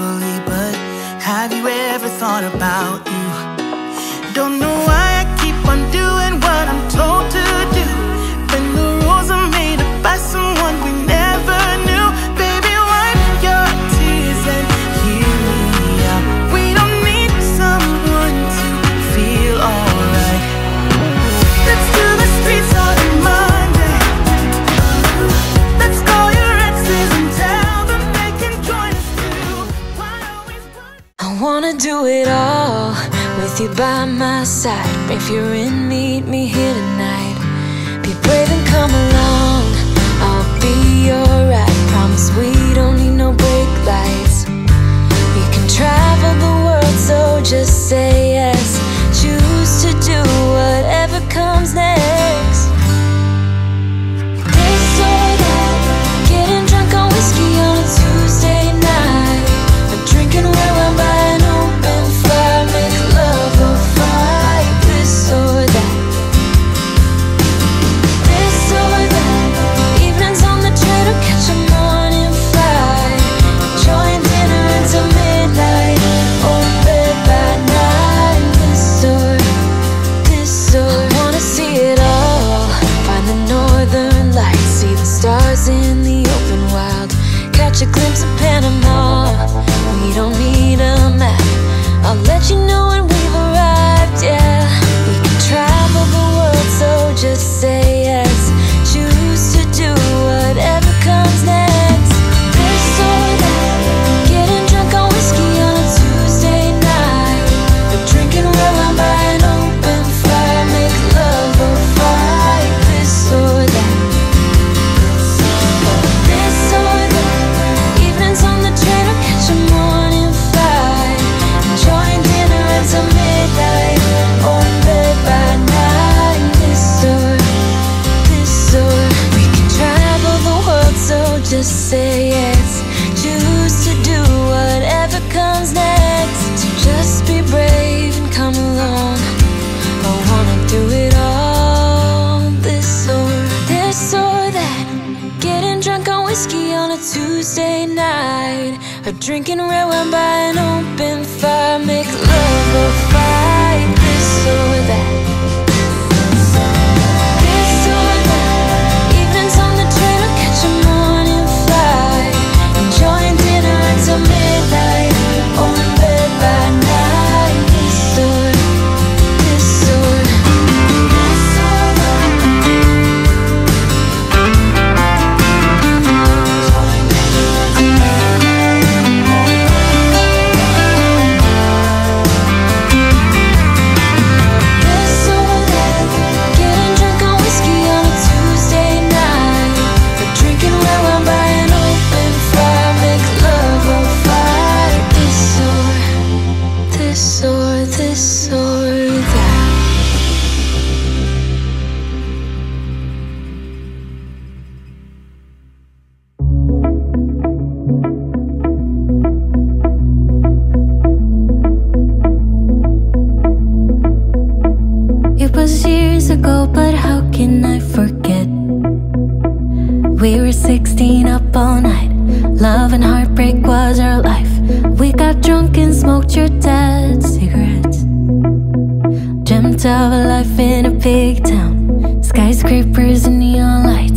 carefully, but have you ever thought about you? Don't know side. If you're in, meet me here tonight. Be brave and come along, I'll be alright. Promise we don't need no brake lights. We can travel the world, so just say yes. Tuesday night. A drinking red wine by an open fire. Make love or fight This or that all night. Love and heartbreak was our life. We got drunk and smoked your dad's cigarettes. Dreamt of a life in a big town. Skyscrapers and neon lights.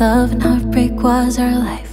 Love and heartbreak was our life.